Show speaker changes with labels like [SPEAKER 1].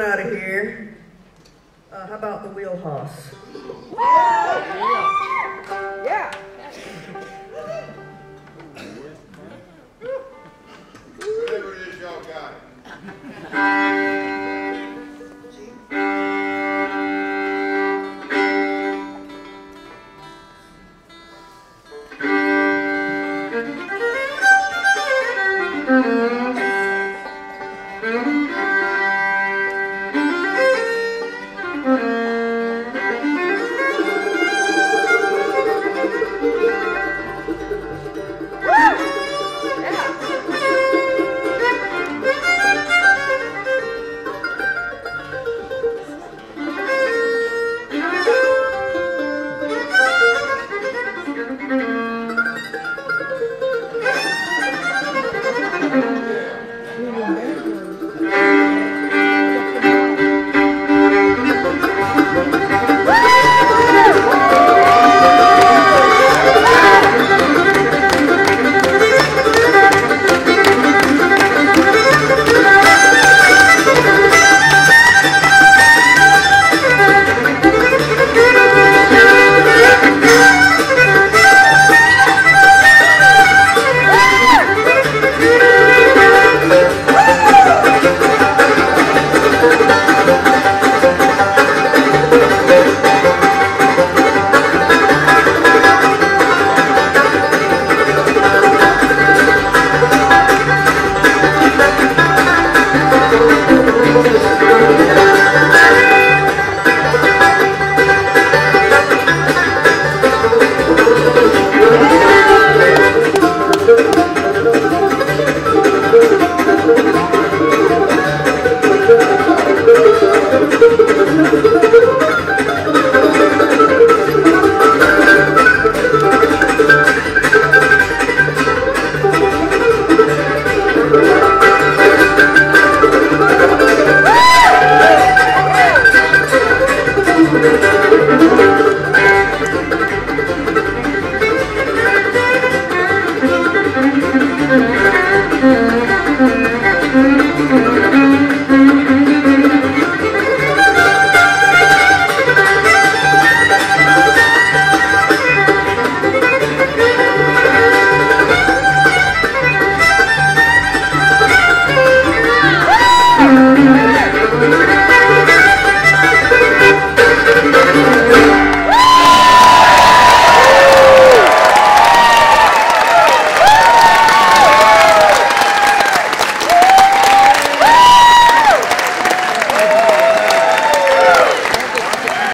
[SPEAKER 1] one out of here. Uh, how about the wheelhouse?
[SPEAKER 2] Yeah. yeah. Mm-hmm.